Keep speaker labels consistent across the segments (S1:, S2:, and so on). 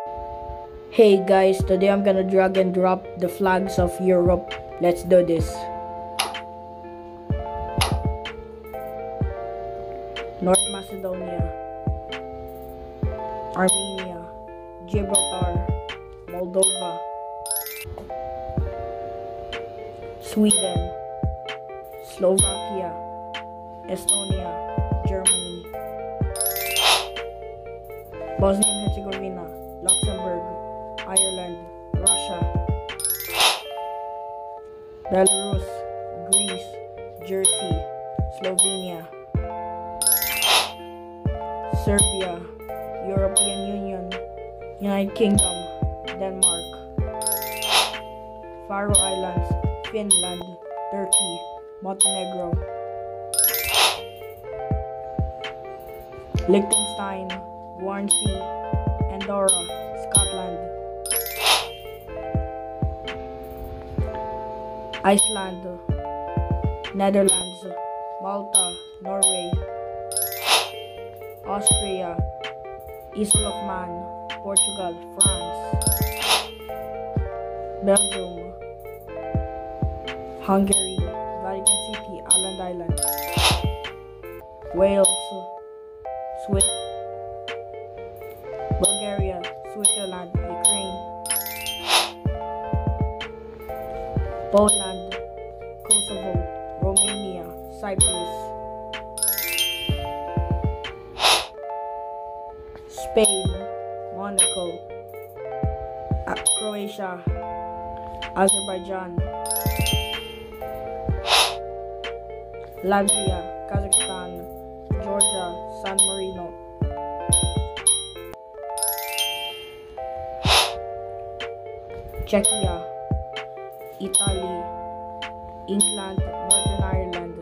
S1: Hey guys, today I'm gonna drag and drop the flags of Europe. Let's do this. North Macedonia, Armenia, Gibraltar, Moldova, Sweden, Slovakia, Estonia, Germany, Bosnia and Herzegovina, Luxembourg, Ireland, Russia, Belarus, Greece, Jersey, Slovenia, Serbia, European Union, United Kingdom, Denmark, Faroe Islands, Finland, Turkey, Montenegro, Liechtenstein, Guernsey, Andorra, Scotland, Iceland, Netherlands, Malta, Norway, Austria, Isle of Man, Portugal, France, Belgium, Hungary, Vatican City, Åland Island, Wales, Swiss, Poland, Kosovo, Romania, Cyprus, Spain, Monaco, Croatia, Azerbaijan, Latvia, Kazakhstan, Georgia, San Marino, Czechia, Italy, England, Northern Ireland,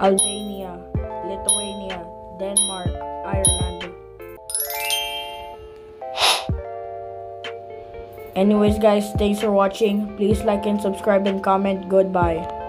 S1: Albania, Lithuania, Denmark, Ireland. Anyways guys, thanks for watching. Please like and subscribe and comment. Goodbye.